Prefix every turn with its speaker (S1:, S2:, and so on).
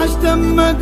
S1: حشتم تم